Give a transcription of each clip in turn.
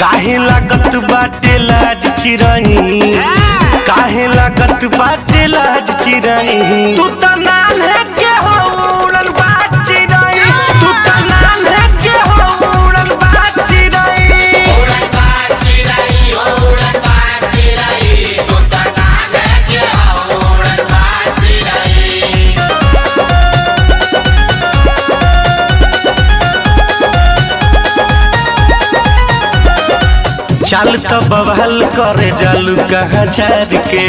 काहे लागत बाटे लाज चिरई हाँ। काहे लागत बाटे लाज चिरई तू तो नाम है चल तो बवाल करे जालू कहाँ झार के।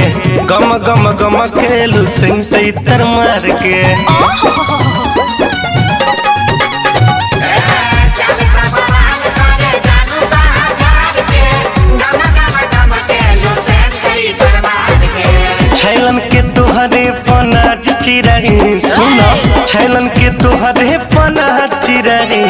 गम गम गम खेलू सिंह से इतर मार के। छैलन के तोहरे पनाज चिरई सुनो। छैलन के तोहरे पनाज चिरई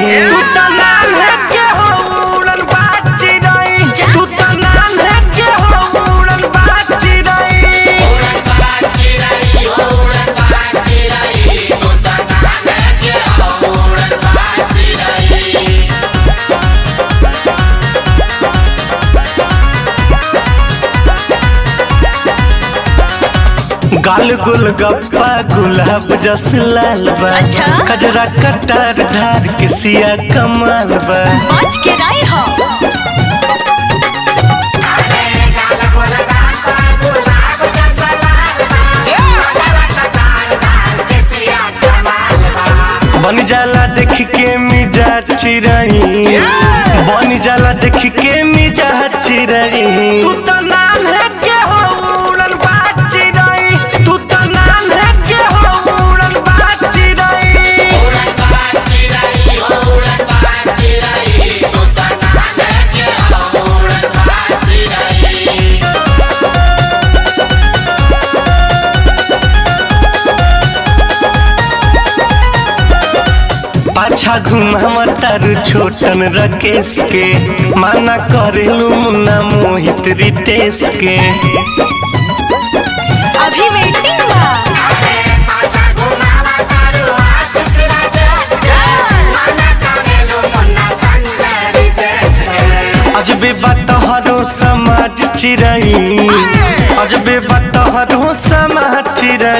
गाल गुल गप्पा गुलाब जस लाल बा अच्छा? कजरा कटार धार के सिया कमाल बा। बच के रही हो। बन जाला देख के मिजा चिरई। बन जाला देख के मिजा चिरई। तू त नाम पाछा घुमावा तारू छोटन रकेश के माना करेलू मुन्ना मोहित रितेश के अभी वेटिंग बा अजबे बतहरो समाज चिरई। अजबे बतहरो समाज चिरई।